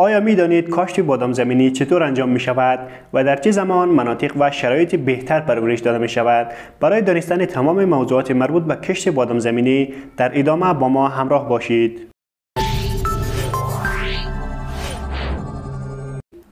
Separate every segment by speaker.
Speaker 1: آیا می دانید کاشت بادام زمینی چطور انجام می شود و در چه زمان مناطق و شرایط بهتر پرورش داده می شود برای دانستن تمام موضوعات مربوط به کشت بادام زمینی در ادامه با ما همراه باشید.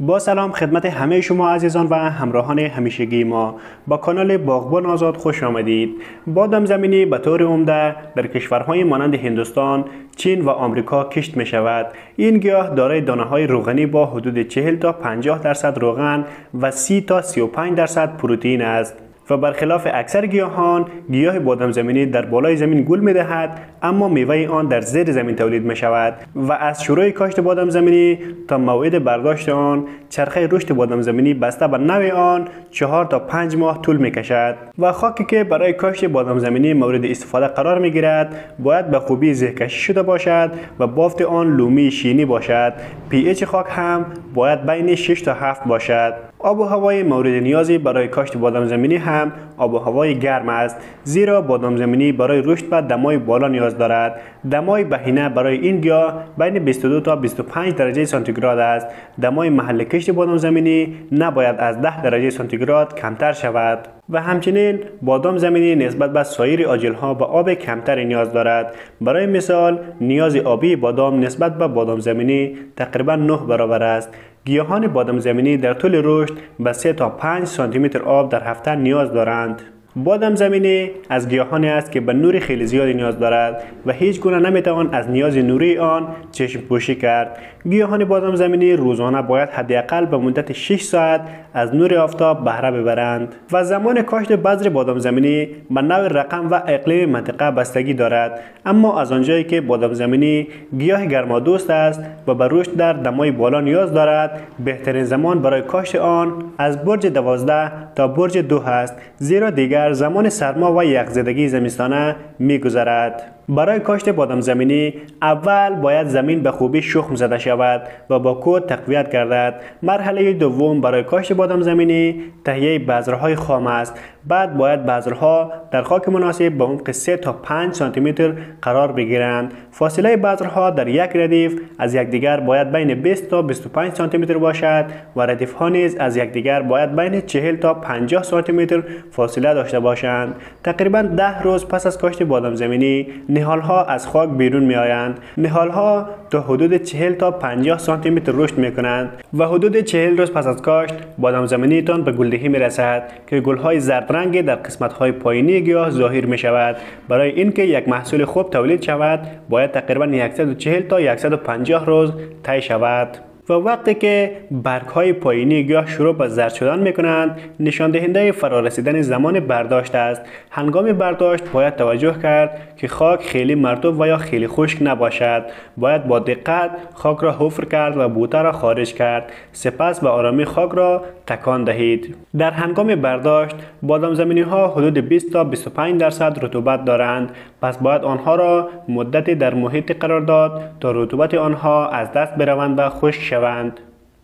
Speaker 1: با سلام خدمت همه شما عزیزان و همراهان همیشگی ما. با کانال باغبان آزاد خوش آمدید. بادام زمینی به طور عمده در کشورهای مانند هندوستان چین و آمریکا کشت می شود. این گیاه دارای دانه های روغنی با حدود 40 تا 50 درصد روغن و 30 تا 35 درصد پروتئین است. و برخلاف اکثر گیاهان گیاه بادام زمینی در بالای زمین گل می دهد اما میوه آن در زیر زمین تولید می شود و از شروع کاشت بادام زمینی تا موعد برداشت آن چرخه رشد بادام زمینی بسته به نوع آن چهار تا پنج ماه طول می کشد و خاکی که برای کاشت بادام زمینی مورد استفاده قرار می گیرد باید به خوبی زهکشی شده باشد و بافت آن لومی شینی باشد. پی اچ خاک هم باید بین 6 تا 7 باشد. آب و هوای مورد نیازی برای کاشت بادام زمینی هم آب و هوای گرم است زیرا بادام زمینی برای رشد به دمای بالا نیاز دارد. دمای بهینه برای این گیاه بین 22 تا 25 درجه سانتیگراد است. دمای محل کشت بادام زمینی نباید از 10 درجه سانتیگراد کمتر شود. و همچنین بادام زمینی نسبت به سایر آجیل ها به آب کمتری نیاز دارد. برای مثال نیاز آبی بادام نسبت به بادام زمینی تقریبا 9 برابر است. گیاهان بادام زمینی در طول رشد به 3 تا 5 سانتی متر آب در هفته نیاز دارند. بادام زمینی از گیاهانی است که به نور خیلی زیادی نیاز دارد و هیچ گونه نمی‌توان از نیاز نوری آن چشم پوشی کرد. گیاهان بادام زمینی روزانه باید حداقل به مدت 6 ساعت از نور آفتاب بهره ببرند و زمان کاشت بذر بادام زمینی به نوع رقم و اقلیم منطقه بستگی دارد. اما از آنجایی که بادام زمینی گیاه گرمادوست است و به رشد در دمای بالا نیاز دارد بهترین زمان برای کاشت آن از برج 12 تا برج دو است زیرا دیگر در زمان سرما و یخزدگی زمستانه میگذرد. برای کاشت بادام زمینی اول باید زمین به خوبی شخم زده شود و با کود تقویت گردد. مرحله دوم برای کاشت بادام زمینی تهیه بذرهای خام است. بعد باید بذرها در خاک مناسب به عمق 3 تا 5 سانتی متر قرار بگیرند. فاصله بذرها در یک ردیف از یکدیگر باید بین 20 تا 25 سانتی متر باشد و ردیف ها نیز از یکدیگر باید بین 40 تا 50 سانتی متر فاصله داشته باشند. تقریبا 10 روز پس از کاشت بادام زمینی نهال ها از خاک بیرون می آیند نهال ها تا حدود 40 تا 50 سانتی متر رشد می کنند و حدود 40 روز پس از کاشت بادام زمینی تان به گلدهی می رسد که گل های زرد رنگ در قسمت های پایینی گیاه ظاهر می شود برای اینکه یک محصول خوب تولید شود باید تقریبا 140 تا 150 روز طی شود. و وقتی که برگ های پایینی گیاه شروع به زرد شدن می کنند نشان دهنده فرارسیدن زمان برداشت است. هنگام برداشت باید توجه کرد که خاک خیلی مرطوب و یا خیلی خشک نباشد. باید با دقت خاک را حفر کرد و بوته را خارج کرد. سپس به آرامی خاک را تکان دهید. در هنگام برداشت بادام زمینی ها حدود 20 تا 25 درصد رطوبت دارند. پس باید آنها را مدتی در محیط قرار داد تا رطوبت آنها از دست بروند و خشک شوند.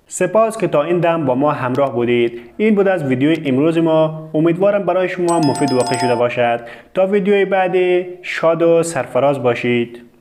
Speaker 1: سپاس که تا این دم با ما همراه بودید. این بود از ویدیوی امروز ما. امیدوارم برای شما مفید واقع شده باشد. تا ویدیوی بعدی شاد و سرفراز باشید.